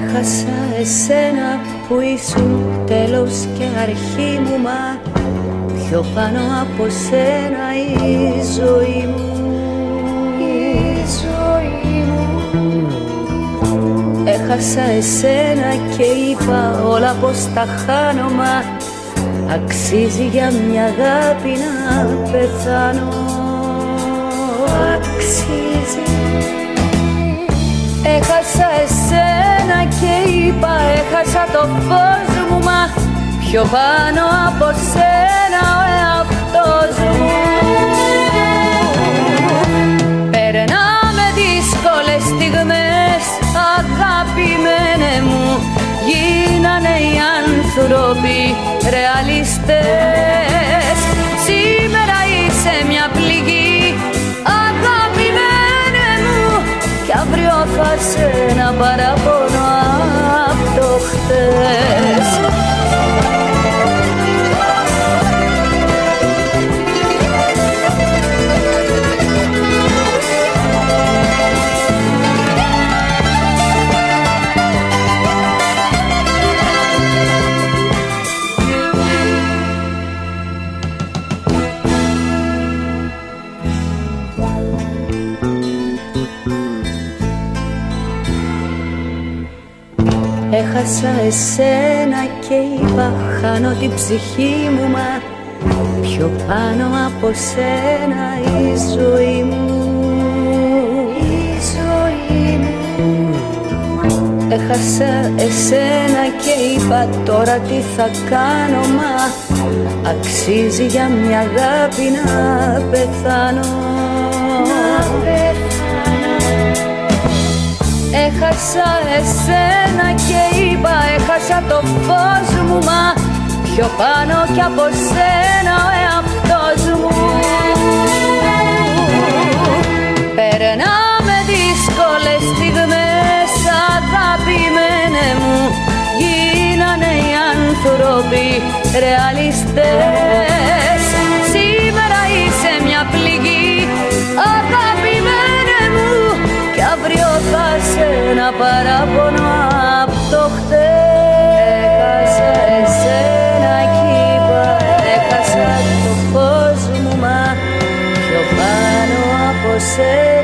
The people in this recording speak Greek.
Έχασα εσένα που ήσουν τέλος και αρχή μου Μα πιο πάνω από σένα η ζωή μου. Η ζωή μου. Έχασα εσένα και είπα όλα πως τα χάνω Μα αξίζει για μια αγάπη να πεθάνω. Αξίζει έχασα το φως μου Μα πιο πάνω από σένα ο εαυτός μου. Περνάμε δύσκολες στιγμές αγαπημένε μου Γίνανε οι άνθρωποι ρεαλιστές. Σήμερα είσαι μια πληγή αγαπημένε μου Κι αύριο θα σε ένα παραπονό απ' το Έχασα εσένα και είπα χάνω την ψυχή μου Μα πιο πάνω από σένα η ζωή μου. Η ζωή μου. Έχασα εσένα και είπα τώρα τι θα κάνω Μα αξίζει για μια αγάπη να πεθάνω. Να πεθάνω. Έχασα εσένα και είπα έχασα το φως μου Μα πιο πάνω κι από σένα ο εαυτός μου. Περνάμε δύσκολες στιγμές αγαπημένε μου Γίνανε οι άνθρωποι ρεαλιστές έχασα